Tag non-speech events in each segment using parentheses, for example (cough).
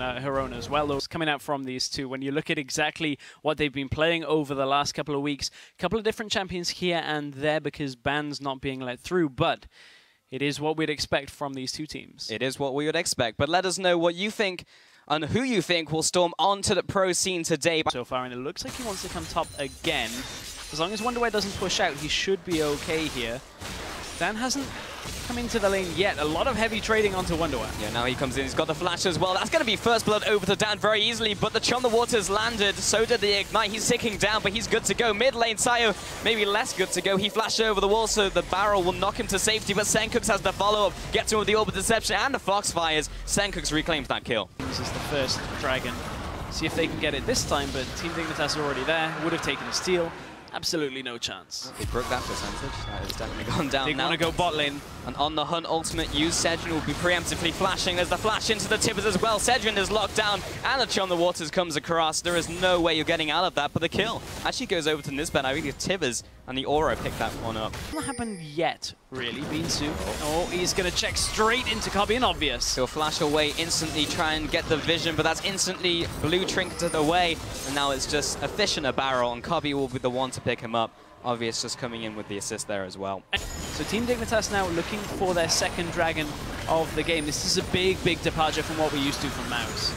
uh, Hirona as well. Those coming out from these two. When you look at exactly what they've been playing over the last couple of weeks, a couple of different champions here and there because bans not being let through, but it is what we'd expect from these two teams. It is what we would expect, but let us know what you think and who you think will storm onto the pro scene today. So far, and it looks like he wants to come top again. As long as Wunderwear doesn't push out, he should be okay here. Dan hasn't come into the lane yet. A lot of heavy trading onto Wunderwear. Yeah, now he comes in. He's got the flash as well. That's going to be first blood over to Dan very easily, but the Chum the Waters landed. So did the Ignite. He's ticking down, but he's good to go. Mid lane, Sayo maybe less good to go. He flashed over the wall, so the barrel will knock him to safety, but Sencux has the follow-up. Gets him with the Orb Deception and the Foxfires. Sencux reclaims that kill. This is the first Dragon. See if they can get it this time, but Team Dignitas is already there. Would have taken a steal. Absolutely no chance. They broke that percentage. That has definitely gone down They now. want to go bot lane. And on the hunt, ultimate use, Sedrion will be preemptively flashing. There's the flash into the Tibbers as well. Sedrion is locked down, and the Chum the Waters comes across. There is no way you're getting out of that, but the kill actually goes over to Nisbeth. I think it's Tibbers and the Aura picked that one up. Not happened yet, really. Beansu. Oh. oh, he's going to check straight into Kobbe and Obvious. He'll flash away instantly, try and get the vision, but that's instantly blue trinketed away. And now it's just a fish in a barrel, and Kobbe will be the one to pick him up. Obvious just coming in with the assist there as well. So Team Dignitas now looking for their second dragon of the game. This is a big, big departure from what we're used to from Mouse.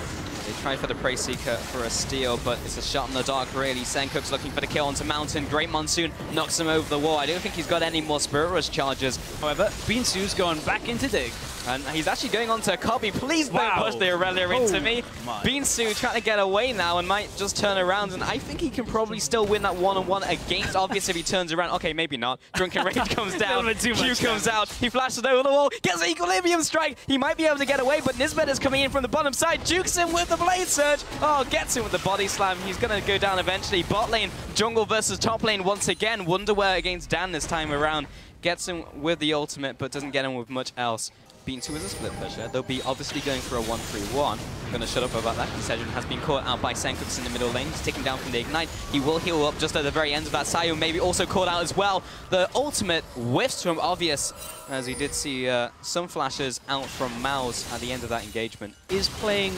They try for the Prey Seeker for a steal, but it's a shot in the dark, really. Sencux looking for the kill onto Mountain. Great Monsoon knocks him over the wall. I don't think he's got any more Spirit Rush charges. However, Beansu's going back into Dig. And he's actually going on to Kobbe. Please Wow. don't push the Irelia into Oh me. my. Beansu trying to get away now and might just turn around. And I think he can probably still win that one-on-one against Obvious if he turns around. Okay, maybe not. Drunken Rage (laughs) comes down. Q comes out. He flashes over the wall. Gets an Equilibrium strike. He might be able to get away, but Nisbeth is coming in from the bottom side. Jukes him with the Blade Surge. Oh, gets him with the Body Slam. He's going to go down eventually. Bot lane, jungle versus top lane once again. Wunderwear against Dan this time around. Gets him with the ultimate, but doesn't get him with much else. Beansu is a split pusher. They'll be obviously going for a 1-3-1. Going to shut up about that. Sedrion has been caught out by Sencux in the middle lane. He's taken down from the Ignite. He will heal up just at the very end of that. Sayo maybe also caught out as well. The ultimate whiffs from Obvious, as he did see uh, some flashes out from Mouse at the end of that engagement. Is playing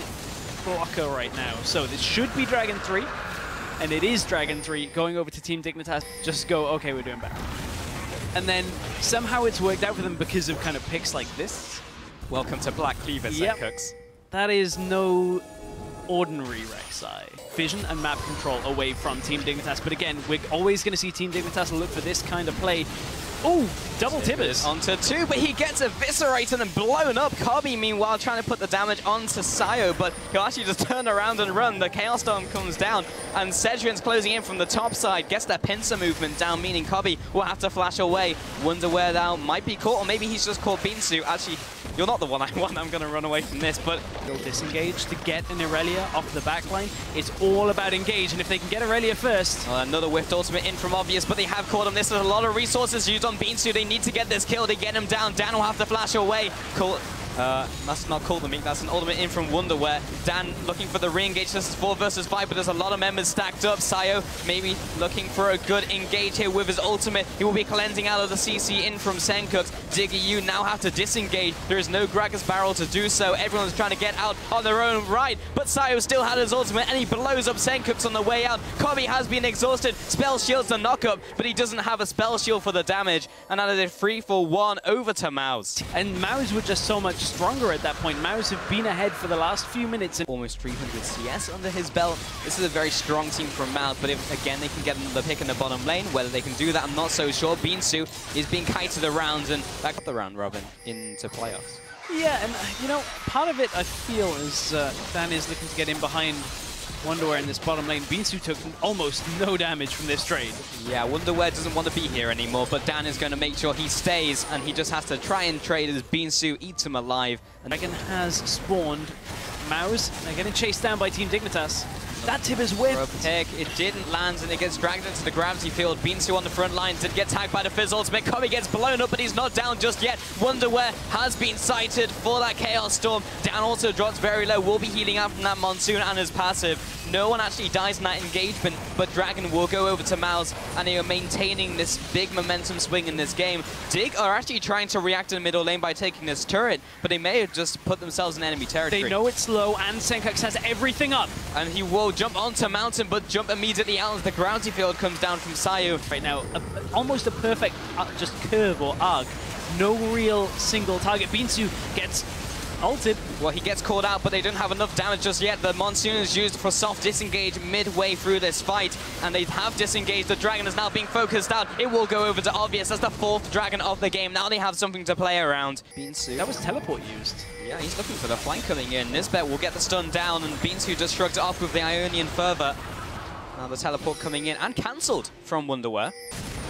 blocker right now. So this should be Dragon 3. And it is Dragon 3 going over to Team Dignitas. Just go, okay, we're doing better. And then somehow it's worked out for them because of kind of picks like this. Welcome to Black Cleaver, Yep. Sencux. That is no ordinary Rek'Sai. Vision and map control away from Team Dignitas. But again, we're always going to see Team Dignitas look for this kind of play. Oh, double Tibbers. Onto two, but he gets eviscerated and blown up. Kobbe, meanwhile, trying to put the damage onto Sayo, but he'll actually just (laughs) turn around and run. The Chaos Storm comes down, and Sedrion's closing in from the top side, gets that pincer movement down, meaning Kobbe will have to flash away. Wunderwear that might be caught, or maybe he's just caught Beansu. Actually, you're not the one I (laughs) want. I'm going to run away from this, but They'll disengage to get an Irelia off the back backline. It's all about engage, and if they can get Irelia first, Uh, another whiffed ultimate in from Obvious, but they have caught him. This is a lot of resources used on Beansu. They need to get this kill to get him down. Dan will have to flash away. Call, uh, that's not Call the Meek, that's an ultimate in from Wunderwear. Dan looking for the re-engage. This is 4 versus 5, but there's a lot of members stacked up. Sayo maybe looking for a good engage here with his ultimate. He will be cleansing out of the CC in from Sencux. Diggy, you now have to disengage. There is no Gragas barrel to do so. Everyone's trying to get out on their own right, but Sayo still had his ultimate, and he blows up Sencux on the way out. Kobbe has been exhausted. Spell shields the knockup, but he doesn't have a spell shield for the damage. And that is a 3 for 1 over to Mouse. and Maus were just so much stronger at that point. Maus have been ahead for the last few minutes. And Almost 300 CS under his belt. This is a very strong team from Mouse, but if again they can get the pick in the bottom lane, whether they can do that, I'm not so sure. Beansu is being kited around and back up the round robin into playoffs. yeah, and uh, you know, part of it I feel is uh, Dan is looking to get in behind Wunderwear in this bottom lane. Beansu took almost no damage from this trade. Yeah, Wunderwear doesn't want to be here anymore, but Dan is going to make sure he stays, and he just has to try and trade as Beansu eats him alive. And Dragon has spawned. Maus, they're getting chased down by Team Dignitas. That tip is whipped. Pick, it didn't land and it gets dragged into the gravity field. Beansu on the front line did get tagged by the Fizz ultimate. Kobbe gets blown up, but he's not down just yet. Wunderwear has been sighted for that Chaos Storm. Down also drops very low, will be healing out from that Monsoon and his passive. No one actually dies in that engagement, but Dragon will go over to Mouse, and they are maintaining this big momentum swing in this game. Dig are actually trying to react in the middle lane by taking this turret, but they may have just put themselves in enemy territory. They know it's low, and Sencux has everything up. And he will jump onto Mountain, but jump immediately out as the gravity field comes down from Sayu. Right now, a, almost a perfect uh, just curve or arc. No real single target. Beansu gets ulted. Well, he gets caught out, but they don't have enough damage just yet. The Monsoon is used for soft disengage midway through this fight, and they have disengaged. The Dragon is now being focused out. It will go over to Obvious. That's the fourth Dragon of the game. Now they have something to play around. Beansu. That was teleport used. Yeah, he's looking for the flank coming in. Nisbeth will get the stun down, and Beansu just shrugged it off with the Ionian Fervor. Now the teleport coming in and cancelled from Wunderwear.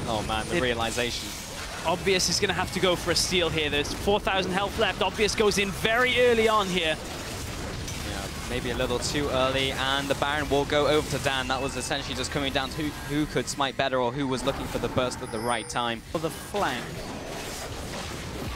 Oh man, the It- realization. Obvious is going to have to go for a steal here. There's 4,000 health left. Obvious goes in very early on here. Yeah, maybe a little too early, and the Baron will go over to Dan. That was essentially just coming down to who, who could smite better or who was looking for the burst at the right time. For the flank.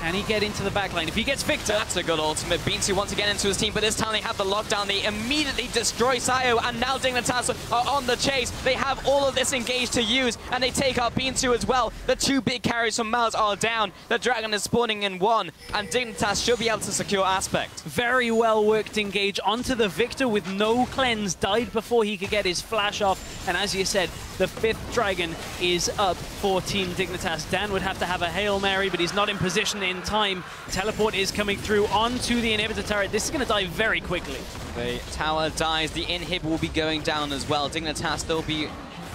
Can he get into the back backline? If he gets Viktor, That's a good ultimate. Beansu once again into his team, but this time they have the lockdown. They immediately destroy Sayo, and now Dignitas are on the chase. They have all of this engaged to use, and they take out Beansu as well. The two big carries from Miles are down. The Dragon is spawning in one, and Dignitas should be able to secure Aspect. very well worked engage onto the Viktor with no cleanse. Died before he could get his flash off. And as you said, the fifth dragon is up for Team Dignitas. Dan would have to have a Hail Mary, but he's not in position in time. Teleport is coming through onto the inhibitor turret. This is going to die very quickly. The tower dies. The inhib will be going down as well. Dignitas they'll be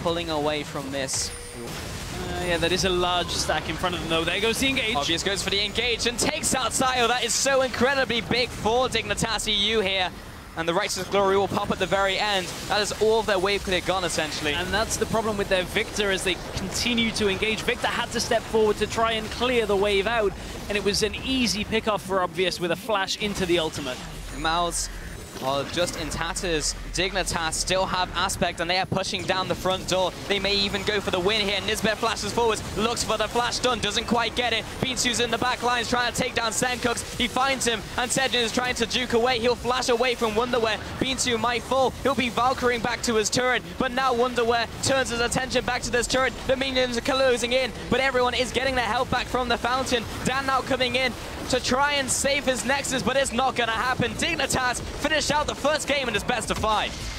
pulling away from this. Uh, yeah, that is a large stack in front of them, though. There goes the engage. Obvious goes for the engage and takes out Sayo. That is so incredibly big for Dignitas EU here. And the Righteous Glory will pop at the very end. That is all of their wave clear gone, essentially. And that's the problem with their Viktor as they continue to engage. Viktor had to step forward to try and clear the wave out, and it was an easy pickoff for Obvious with a flash into the ultimate. Mouths are just in tatters. Dignitas still have Aspect and they are pushing down the front door. They may even go for the win here. Nisbeth flashes forwards, looks for the flash stun, doesn't quite get it. Beansu's in the back lines trying to take down Sencux. He finds him and Sejin is trying to juke away. He'll flash away from Wunderwear. Beansu might fall. He'll be Valkyring back to his turret, but now Wunderwear turns his attention back to this turret. The minions are closing in, but everyone is getting their health back from the fountain. Dan now coming in to try and save his Nexus, but it's not going to happen. Dignitas finished out the first game in his best of five.